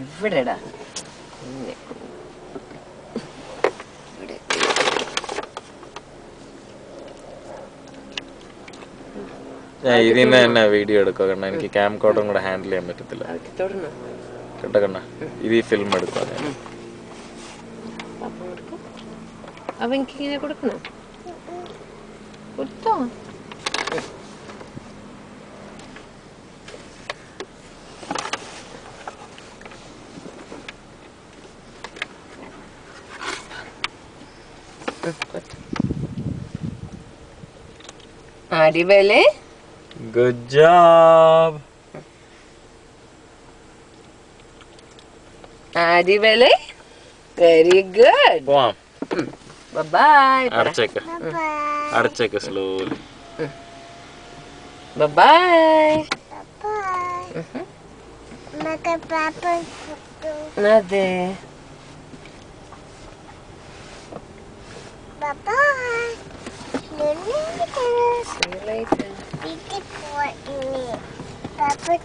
എവിടെടാ ഇതിനെ തന്നെ വീഡിയോ എടുക്കുക കണ്ണ. എനിക്ക് ക്യാം കോഡും കൂടെ ഹാൻഡിൽ ചെയ്യാൻ പറ്റത്തില്ല. കേട്ടോ കണ്ണ. ഇത് ഈ ഫിലിം എടുക്കുക അവൻ കൊടുക്കണോ കൊടുത്തോ? Arivele. Good job. Arivele. Very good. Go on. Bye-bye. Archeka. Bye-bye. Archeka slowly. Bye-bye. Bye-bye. Mm-hmm. Nade. Bye-bye. See you later. See you later. Beautiful. Papa,